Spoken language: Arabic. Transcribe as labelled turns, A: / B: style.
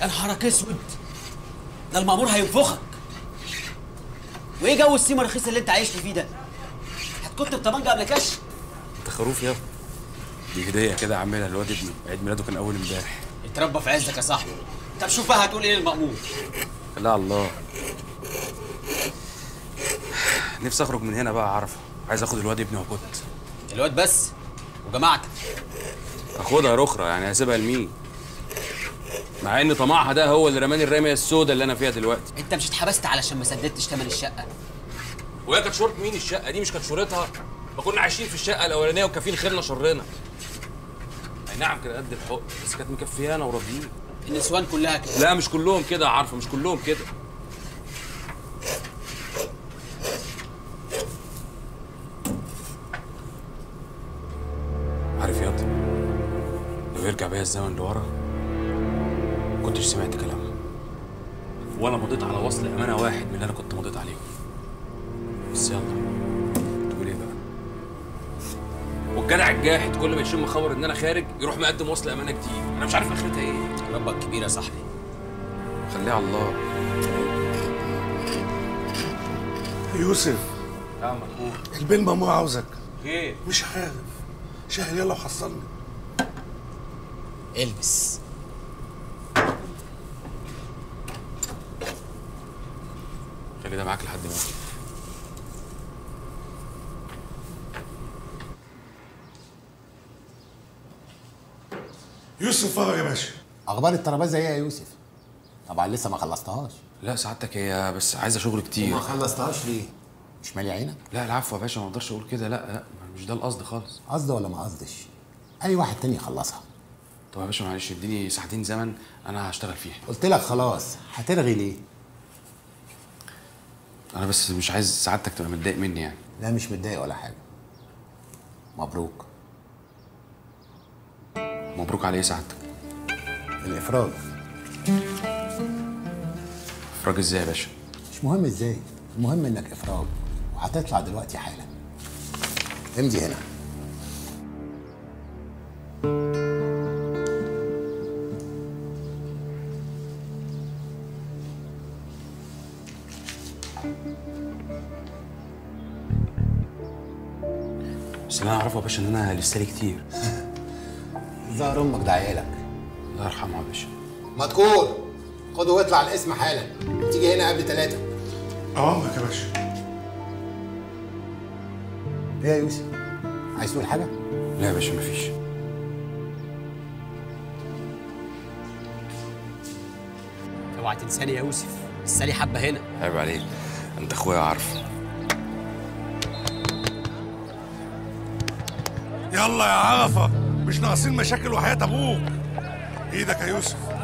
A: يا نهارك اسود. ده المأمور هينفخك. وإيه جو السيما الرخيص اللي أنت عايش فيه ده؟ هتكت بطبنجة قبل كش
B: أنت خروف يا. دي هدية كده عاملها لواد ابني. عيد ميلاده كان أول امبارح.
A: اتربى في عزك يا صاحبي. طب شوف بقى هتقول إيه للمأمور.
B: لا الله. نفسي أخرج من هنا بقى عرفه عايز أخد الواد ابني وكنت
A: الواد بس. وجماعتك.
B: أخدها رخرة يعني هسيبها لمين؟ مع إن طمعها ده هو اللي رماني الرمية السوداء اللي أنا فيها دلوقتي.
A: أنت مش اتحبست علشان ما سددتش تمن الشقة؟
B: وهي كانت شورت مين الشقة دي؟ مش كانت شورتها ما كنا عايشين في الشقة الأولانية وكافيين خيرنا شرنا. أي نعم كده قد الحق بس كانت مكفيانا وراضيين
A: النسوان كلها كده.
B: لا مش كلهم كده عارفة مش كلهم كده. عارف ياض لو يرجع بيا الزمن لورا كنتش سمعت كلامها ولا مضيت على وصل أمانة واحد من اللي أنا كنت مضيت عليهم بس يلا تقول إيه بقى؟ والجدع الجاحد كل ما يشم خبر إن أنا خارج يروح مقدم وصل أمانة جديد أنا مش عارف آخرتها إيه.
A: ربك كبير يا صاحبي.
B: خليها على الله.
C: يوسف.
B: يا مكون
C: البين ماما عاوزك.
B: إيه؟
C: مش عارف. شاهد يلا وحصلني.
A: إلبس.
B: خلي ده معاك لحد ما.
C: يوسف فرج يا باشا.
D: أخبار الترابيزة إيه يا يوسف؟ طبعا لسه ما خلصتهاش.
B: لا سعادتك هي بس عايزة شغل كتير.
D: ما خلصتهاش ليه؟ مش مالي عينك؟
B: لا العفو يا باشا ما أقدرش أقول كده. لا لا مش ده القصد خالص.
D: قصد ولا ما قصدش؟ أي واحد تاني يخلصها.
B: طب يا باشا معلش اديني ساعتين زمن أنا هشتغل فيها.
D: قلت لك خلاص هترغي ليه؟
B: أنا بس مش عايز سعادتك تبقى متضايق مني يعني.
D: لا مش متضايق ولا حاجة. مبروك.
B: مبروك على إيه سعادتك؟
D: الإفراج.
B: إفراج إزاي يا باشا؟
D: مش مهم إزاي المهم إنك إفراج وهتطلع دلوقتي حالا. امضي هنا.
B: بس اللي أنا أعرفه يا باشا إن أنا لسه لي كتير.
D: ظهر أمك ده عيالك.
B: الله يرحمه يا باشا.
D: مذكور خده واطلع الاسم حالا. تيجي هنا قبل ثلاثة
C: اوامرك يا باشا.
D: إيه يا يوسف؟ عايز تقول حاجة؟
B: لا يا باشا مفيش.
A: أوعى تنساني يا يوسف. لسه لي حبة هنا.
B: عيب عليك. انت اخويا عارف
C: يلا يا عرفة مش ناقصين مشاكل وحياة أبوك. إيدك يا يوسف.